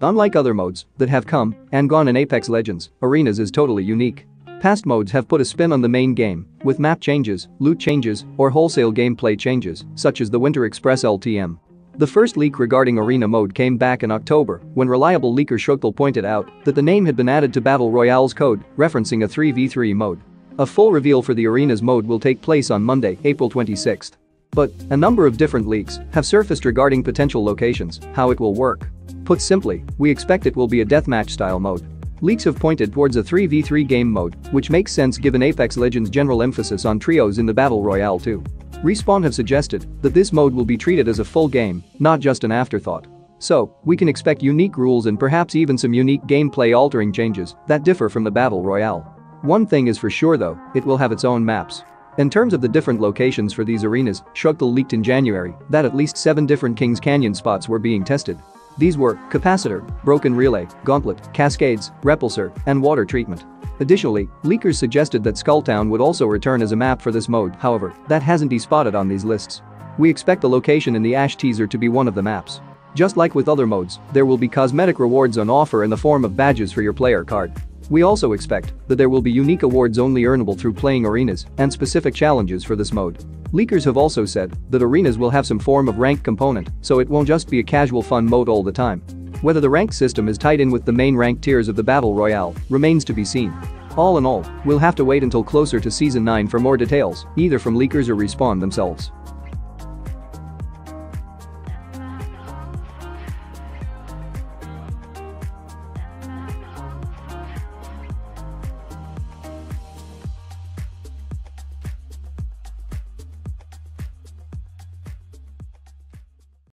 Unlike other modes that have come and gone in Apex Legends, Arenas is totally unique. Past modes have put a spin on the main game, with map changes, loot changes, or wholesale gameplay changes, such as the Winter Express LTM. The first leak regarding Arena mode came back in October when reliable leaker Shrugtal pointed out that the name had been added to Battle Royale's code, referencing a 3v3 mode. A full reveal for the Arenas mode will take place on Monday, April 26. But a number of different leaks have surfaced regarding potential locations, how it will work. Put simply, we expect it will be a deathmatch style mode. Leaks have pointed towards a 3v3 game mode, which makes sense given Apex Legends' general emphasis on trios in the Battle Royale too. Respawn have suggested that this mode will be treated as a full game, not just an afterthought. So, we can expect unique rules and perhaps even some unique gameplay altering changes that differ from the Battle Royale. One thing is for sure though, it will have its own maps. In terms of the different locations for these arenas, Shrugtal leaked in January that at least seven different Kings Canyon spots were being tested. These were Capacitor, Broken Relay, Gauntlet, Cascades, Repulsor, and Water Treatment. Additionally, leakers suggested that Skulltown would also return as a map for this mode, however, that hasn't been spotted on these lists. We expect the location in the Ash teaser to be one of the maps. Just like with other modes, there will be cosmetic rewards on offer in the form of badges for your player card. We also expect that there will be unique awards only earnable through playing arenas and specific challenges for this mode. Leakers have also said that arenas will have some form of rank component, so it won't just be a casual fun mode all the time. Whether the rank system is tied in with the main rank tiers of the Battle Royale remains to be seen. All in all, we'll have to wait until closer to Season 9 for more details, either from leakers or Respawn themselves.